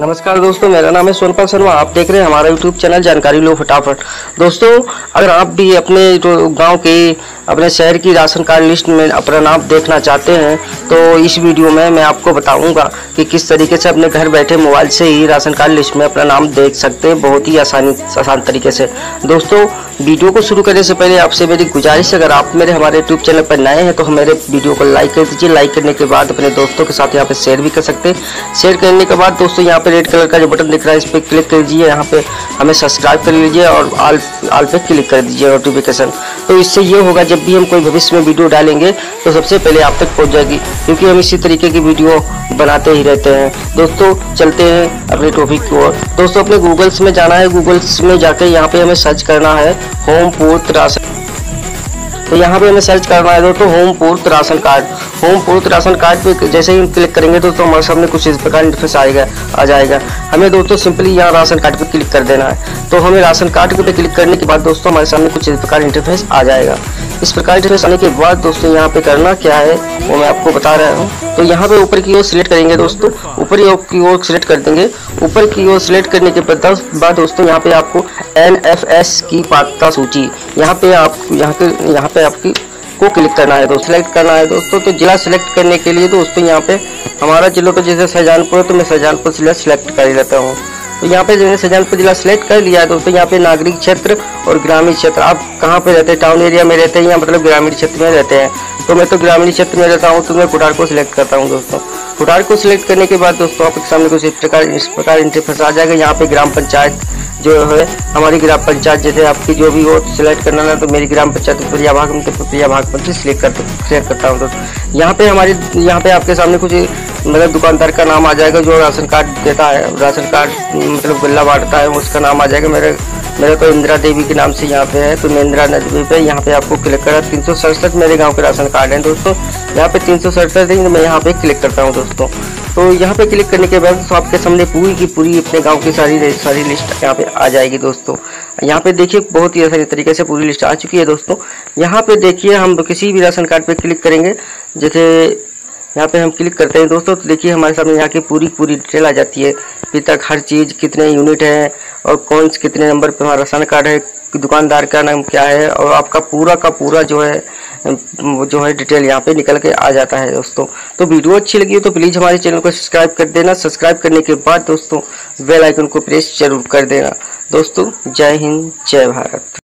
नमस्कार दोस्तों, मेरा नाम है सोनपाल शर्मा। आप देख रहे हैं हमारा यूट्यूब चैनल, जानकारी लो फटाफट। दोस्तों, अगर आप भी अपने तो गाँव के, अपने शहर की राशन कार्ड लिस्ट में अपना नाम देखना चाहते हैं तो इस वीडियो में मैं आपको बताऊँगा कि किस तरीके से अपने घर बैठे मोबाइल से ही राशन कार्ड लिस्ट में अपना नाम देख सकते हैं बहुत ही आसानी, आसान तरीके से। दोस्तों, वीडियो को शुरू करने से पहले आपसे मेरी गुजारिश, अगर आप मेरे, हमारे यूट्यूब चैनल पर नए हैं तो मेरे वीडियो को लाइक कर दीजिए। लाइक करने के बाद अपने दोस्तों के साथ यहाँ पर शेयर भी कर सकते हैं। शेयर करने के बाद दोस्तों, यहाँ पे रेड कलर का जो बटन दिख रहा है, इस पर क्लिक कर दीजिए। यहाँ पे हमें सब्सक्राइब कर लीजिए और आल आल पे क्लिक कर दीजिए नोटिफिकेशन तो इससे ये होगा, जब भी हम कोई भविष्य में वीडियो डालेंगे तो सबसे पहले आप तक पहुँच जाएगी, क्योंकि हम इसी तरीके की वीडियो बनाते ही रहते हैं। दोस्तों, चलते हैं अपने टॉपिक की ओर। दोस्तों, अपने गूगल्स में जाना है। गूगल्स में जाकर यहाँ पे हमें सर्च करना है होम पूर्त राशन तो यहाँ पे हमें सर्च करना है, दोस्तों होम पूर्त राशन कार्ड होम पूर्त राशन कार्ड पे जैसे ही हम क्लिक करेंगे, दोस्तों, हमारे सामने कुछ इस प्रकार इंटरफेस आएगा, आ जाएगा। हमें, दोस्तों सिंपली यहाँ राशन कार्ड पे क्लिक कर देना है। तो हमें राशन कार्ड पे क्लिक करने के बाद, दोस्तों, हमारे सामने कुछ इस प्रकार इंटरफेस आ जाएगा। इस प्रकार इंटरफेस आने के बाद दोस्तों यहाँ पे करना क्या है, वो मैं आपको बता रहा हूँ। तो यहाँ पे ऊपर की ओर सिलेक्ट करेंगे दोस्तों। ऊपर की ओर सिलेक्ट कर देंगे। ऊपर की ओर सिलेक्ट करने के बाद दोस्तों यहाँ पे आपको एन एफ़ एस की पात्रता सूची। यहाँ पे आप यहाँ के यहाँ पे आपकी को क्लिक करना है दोस्तों। सिलेक्ट करना है दोस्तों। तो जिला सिलेक्ट करने के लिए दोस्तों यहाँ पे हमारा जिला तो जैसे शाहजहानपुर है तो मैं शाहजहानपुर जिला सिलेक्ट कर लेता हूँ। तो यहाँ पे जो शाहजहानपुर जिला सिलेक्ट कर लिया दोस्तों यहाँ पे नागरिक क्षेत्र और ग्रामीण क्षेत्र। आप कहाँ पे रहते हैं? टाउन एरिया में रहते हैं या मतलब ग्रामीण क्षेत्र में रहते हैं? तो मैं तो ग्रामीण क्षेत्र में रहता हूँ तो मैं कुटार को सिलेक्ट करता हूँ दोस्तों। कुटार को सिलेक्ट करने के बाद दोस्तों आपके सामने कुछ इस प्रकार इस प्रकार इंटरफेस आ जाएगा। यहाँ पे ग्राम पंचायत जो है, हमारी ग्राम पंचायत जैसे आपकी जो भी हो सिलेक्ट करना है तो मेरी ग्राम पंचायत प्रिया भाग में तो प्रिया भाग पर सिलेक्ट करते सिलेक्ट करता हूँ तो यहाँ पे हमारे, यहाँ पे आपके सामने कुछ मतलब दुकानदार का नाम आ जाएगा, जो राशन कार्ड देता है, राशन कार्ड मतलब गल्ला बांटता है, उसका नाम आ जाएगा मेरे मेरे को इंदिरा देवी के नाम से यहाँ पे है तो मैं इंदिरा देवी पे यहाँ पे आपको क्लिक करा तीन सौ सड़सठ मेरे गाँव के राशन कार्ड है दोस्तों। यहाँ पे तीन सौ सड़सठ है मैं यहाँ पे क्लिक करता हूँ दोस्तों। तो यहाँ पे क्लिक करने के बाद तो आपके सामने पूरी की पूरी अपने गाँव की सारी सारी लिस्ट यहाँ पे आ जाएगी दोस्तों। यहाँ पे देखिए बहुत ही आसानी तरीके से पूरी लिस्ट आ चुकी है दोस्तों। यहाँ पे देखिए हम किसी भी राशन कार्ड पे क्लिक करेंगे, जैसे यहाँ पे हम क्लिक करते हैं दोस्तों तो देखिए हमारे सामने यहाँ की पूरी पूरी डिटेल आ जाती है अभी तक हर चीज़ कितने यूनिट है और कौन से कितने नंबर पे हमारा राशन कार्ड है, दुकानदार का नाम क्या है और आपका पूरा का पूरा जो है जो है डिटेल यहाँ पे निकल के आ जाता है दोस्तों। तो वीडियो अच्छी लगी हो तो प्लीज़ हमारे चैनल को सब्सक्राइब कर देना। सब्सक्राइब करने के बाद दोस्तों बेल आइकन को प्रेस ज़रूर कर देना। दोस्तों, जय हिंद, जय भारत।